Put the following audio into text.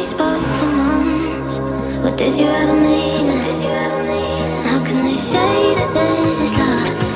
i spoke for months. What did you ever mean? How can they say that this is love?